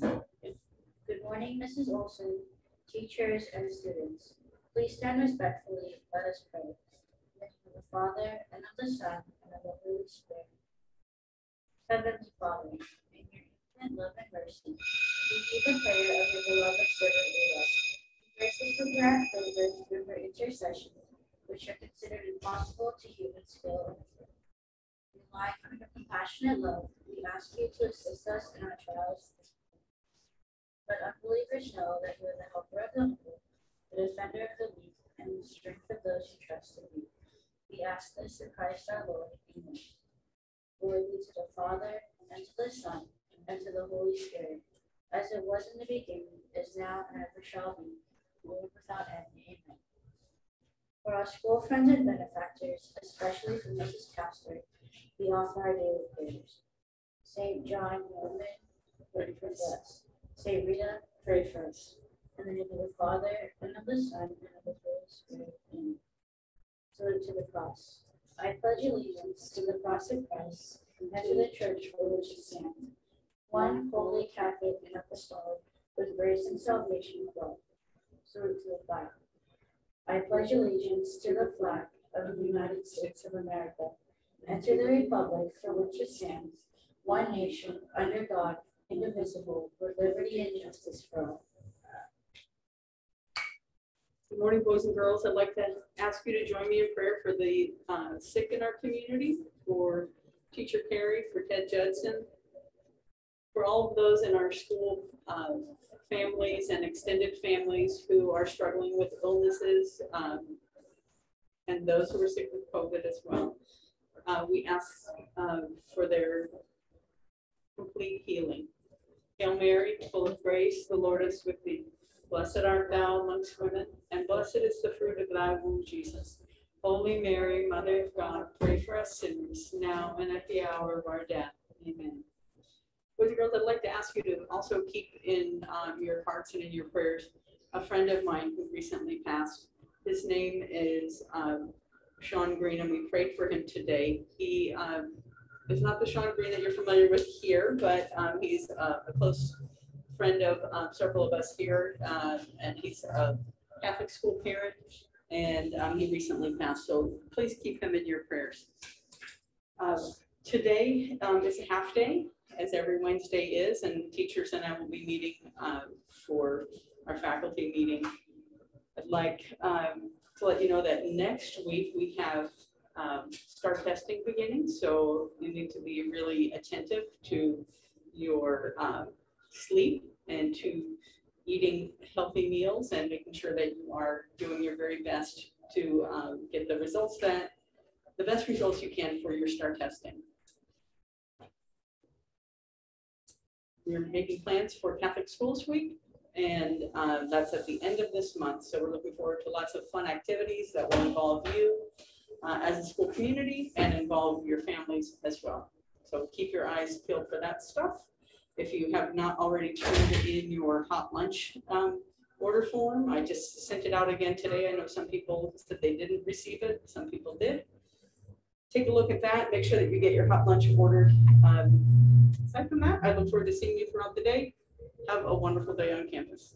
Good morning, Mrs. Olsen, teachers and students. Please stand respectfully. Let us pray. In the name of the Father, and of the Son, and of the Holy Spirit. Heavenly Father, in your infinite love and mercy, we keep the prayer of your beloved servant Rita. Grace us from her favor through her intercession, which are considered impossible to human skill. Relying on your compassionate love, we ask you to assist us in our trials. But unbelievers know that you are the helper of the humble, the defender of the weak, and the strength of those who trust in you. We ask this in Christ our Lord. Amen. Glory be to the Father, and to the Son, and to the Holy Spirit, as it was in the beginning, is now, and ever shall be, world without end. Amen. For our school friends and benefactors, especially for Mrs. Castor, we offer our daily prayers. Saint John Neumann, pray for us. Saint Rita, pray us. In the name of the Father, and of the Son, and of the Holy Spirit. Amen. Salute to the cross. I pledge allegiance to the cross of Christ and to the church for which it stands, one holy Catholic and apostolic, with grace and salvation all. Salute to the flag. I pledge allegiance to the flag of the United States of America and to the republic for which it stands, one nation, under God, indivisible, with liberty and justice for all. Good morning, boys and girls. I'd like to ask you to join me in prayer for the uh, sick in our community, for Teacher Carrie, for Ted Judson, for all of those in our school uh, families and extended families who are struggling with illnesses, um, and those who are sick with COVID as well. Uh, We ask um, for their complete healing. Hail Mary, full of grace, the Lord is with thee. Blessed art thou amongst women, and blessed is the fruit of thy womb, Jesus. Holy Mary, Mother of God, pray for us sinners, now and at the hour of our death. Amen. Boys and girls, I'd like to ask you to also keep in um, your hearts and in your prayers a friend of mine who recently passed. His name is um, Sean Green, and we prayed for him today. He um, is not the Sean Green that you're familiar with here, but um, he's uh, a close friend of um, several of us here, uh, and he's a Catholic school parent, and um, he recently passed. So please keep him in your prayers. Uh, today um, is a half day, as every Wednesday is, and teachers and I will be meeting um, for our faculty meeting. I'd like to let you know that next week we have um, STAR testing beginning, so you need to be really attentive to your um, sleep and to eating healthy meals and making sure that you are doing your very best to um, get the results that, the best results you can for your STAR testing. We're making plans for Catholic Schools Week, and um, that's at the end of this month. So we're looking forward to lots of fun activities that will involve you uh, as a school community and involve your families as well. So keep your eyes peeled for that stuff. If you have not already turned in your hot lunch um, order form, I just sent it out again today. I know some people said they didn't receive it, some people did. Take a look at that, make sure that you get your hot lunch ordered. Um, Aside from that, I look forward to seeing you throughout the day. Have a wonderful day on campus.